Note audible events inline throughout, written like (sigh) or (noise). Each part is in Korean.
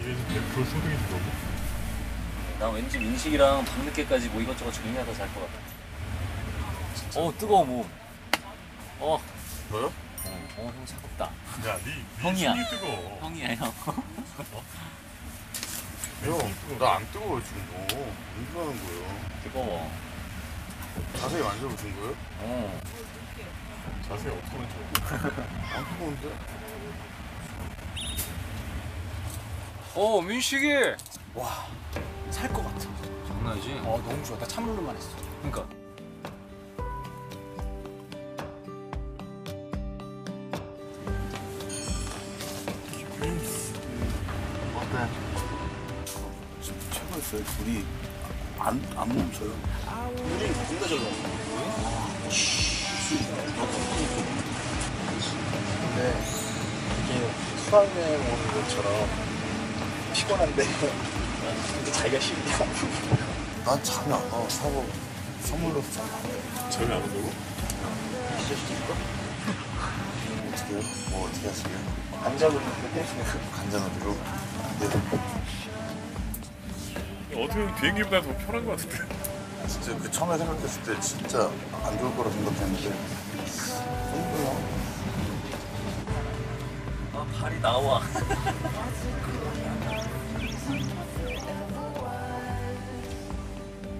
이게 100% 소득이 들어오고 나 왠지 민식이랑 밤늦게까지 뭐 이것저것 정리하다 잘 것 같아. 어 뜨거워 몸. 어. 너요? 어, 어, 형 차갑다. 야, 니, 니 형이야. 손이 뜨거워 형이야 형. 형 나 안 뜨거워 지금 뭐 운전하는 거예요 뜨거워. 자세히 만져보신 거예요? 어. 자세히 어떻게 만져 (laughs) 안 뜨거운데? 어 민식이 살것 같아. 장난이지? 어 너무 좋아. 나 찬물로만 했어. 그러니까 어때? 최고였어요 둘이 안, 안 멈춰요 우리 누가 저러? 근데 이게 수학여행 오는 것처럼 피곤한데 근데 자기가 싫냐? 난 잠이 안 와 사고 선물로서 잠이 안 와 잠이 안 온다고? 어떻게 해요? 뭐 어떻게 하시게요? 안 잡으는데 간장으로 네. 어떻게 보면 비행기보다 더 편한 것 같은데 진짜 그 처음에 생각했을 때 진짜 안 좋을 거라 생각했는데 정도야 아 발이 나와. (laughs)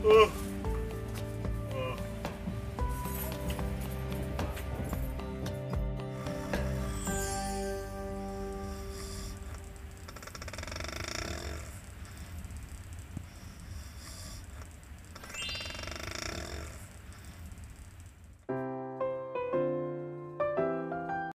Ugh.